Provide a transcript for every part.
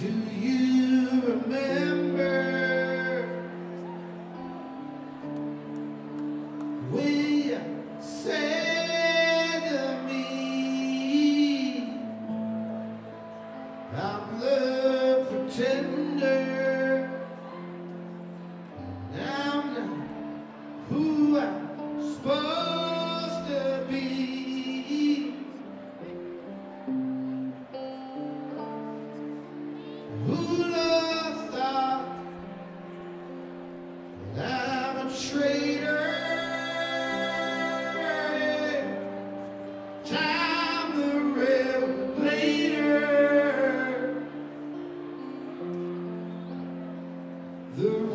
Do you remember we said to me, I'm the pretender, I'm not who I'm supposed to be. The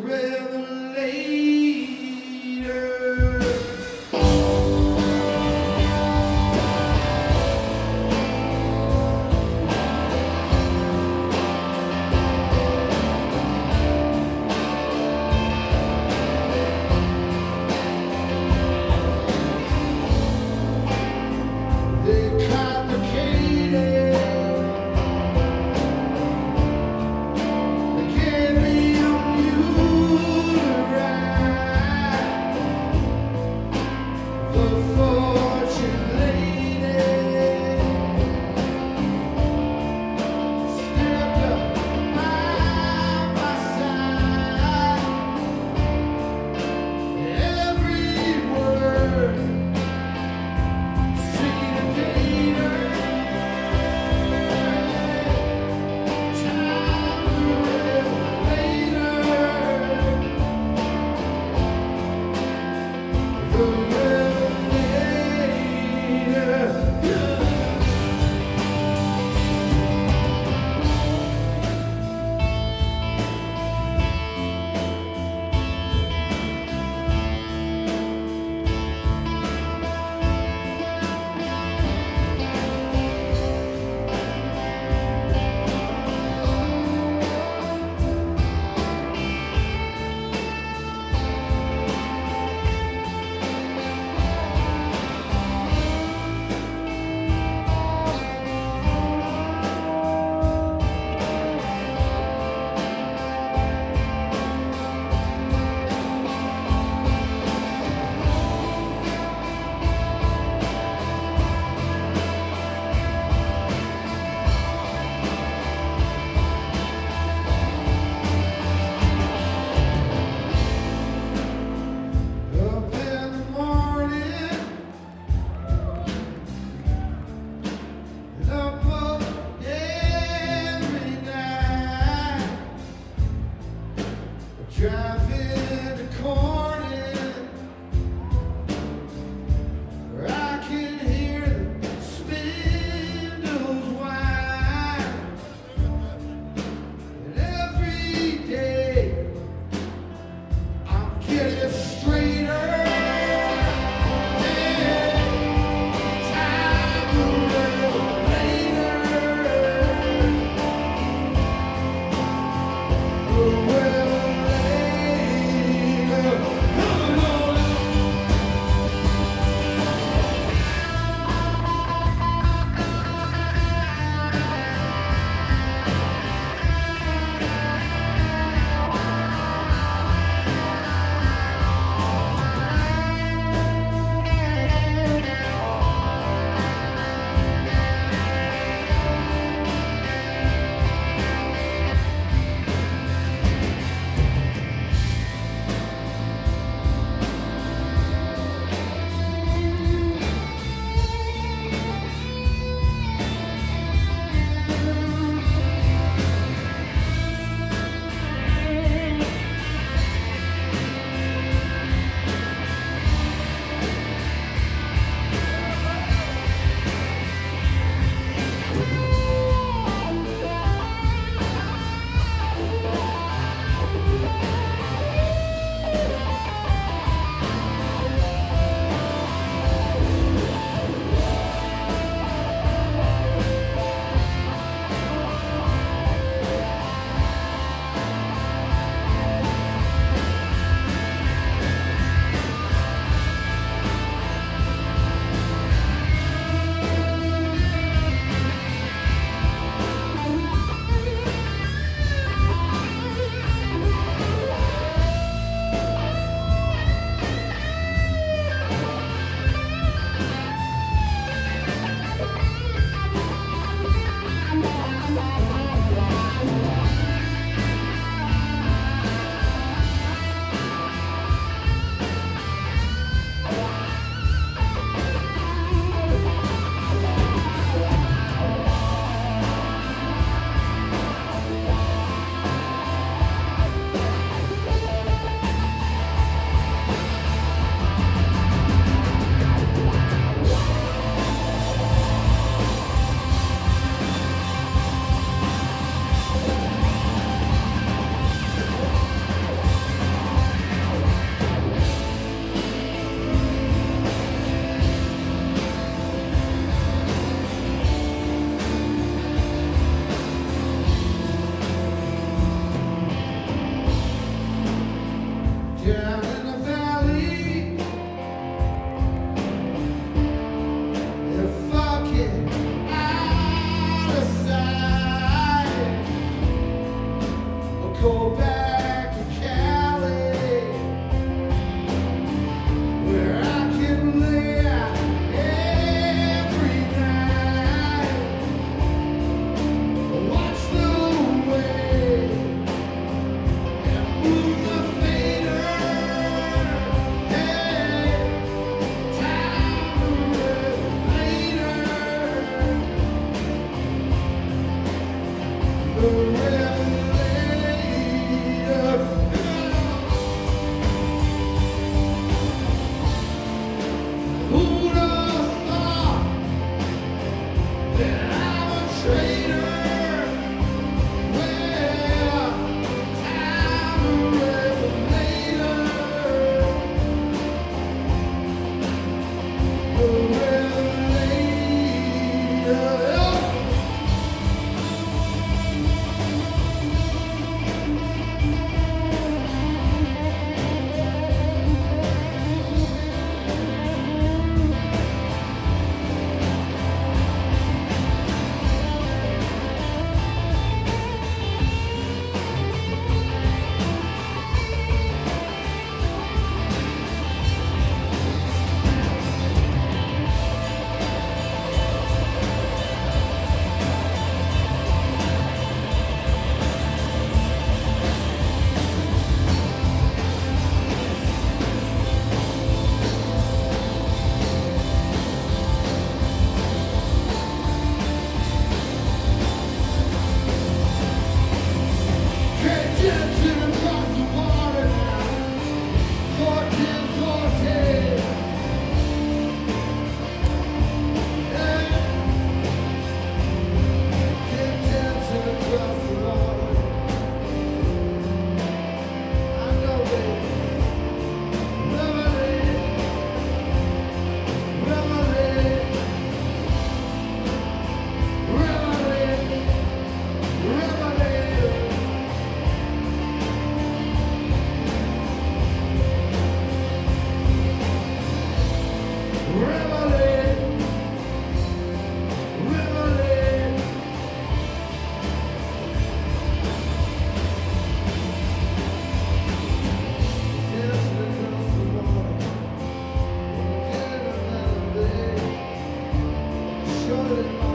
Surely